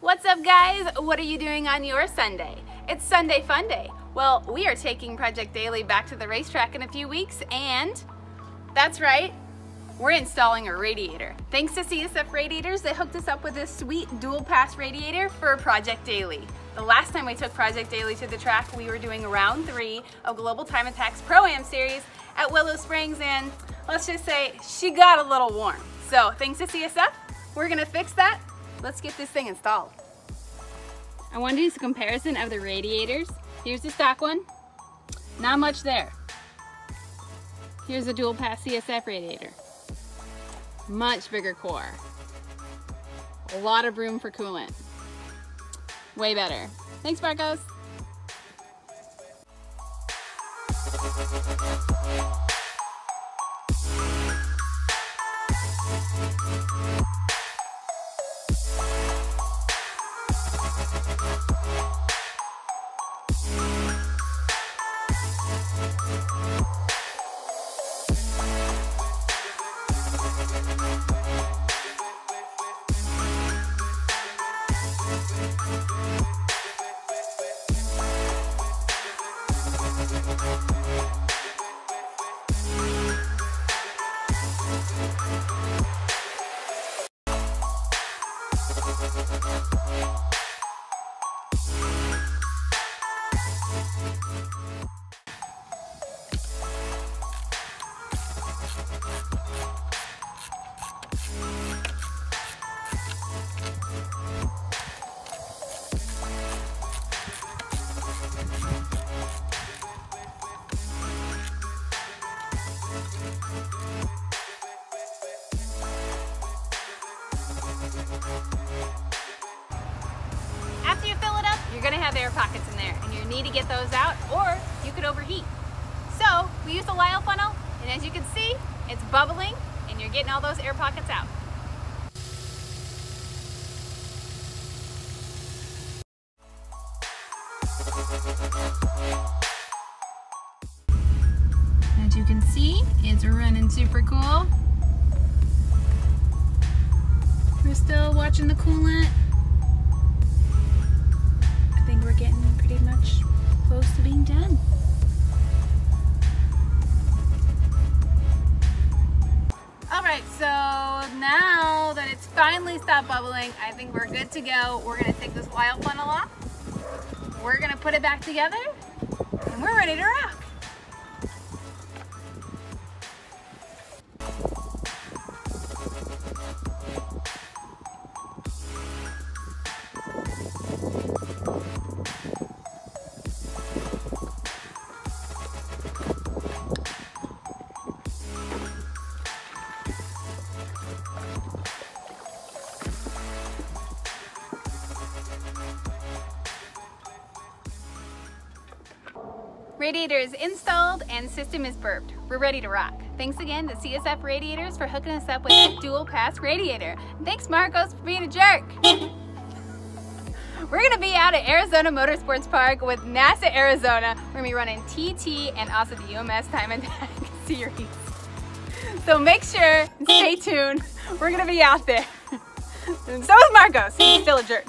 What's up guys? What are you doing on your Sunday? It's Sunday Fun Day. Well, we are taking Project Daily back to the racetrack in a few weeks and that's right, we're installing a radiator. Thanks to CSF Radiators, they hooked us up with this sweet dual pass radiator for Project Daily. The last time we took Project Daily to the track, we were doing round three of Global Time Attacks Pro-Am Series at Willow Springs and let's just say she got a little warm. So thanks to CSF, we're gonna fix that. Let's get this thing installed. I want to do some comparison of the radiators. Here's the stock one, not much there. Here's a dual pass CSF radiator. Much bigger core. A lot of room for coolant. Way better. Thanks, Marcos. Have air pockets in there and you need to get those out or you could overheat. So we use a Lisle funnel and as you can see, it's bubbling and you're getting all those air pockets out. As you can see, it's running super cool. We're still watching the coolant. Now that it's finally stopped bubbling, I think we're good to go. We're gonna take this Lisle funnel off. We're gonna put it back together and we're ready to rock. Radiator is installed and system is burped. We're ready to rock. Thanks again to CSF Radiators for hooking us up with a dual pass radiator. Thanks Marcos for being a jerk. We're gonna be out at Arizona Motorsports Park with NASA Arizona. We're gonna be running TT and also the UMS Time Attack Series. So make sure and stay tuned. We're gonna be out there. And so is Marcos, he's still a jerk.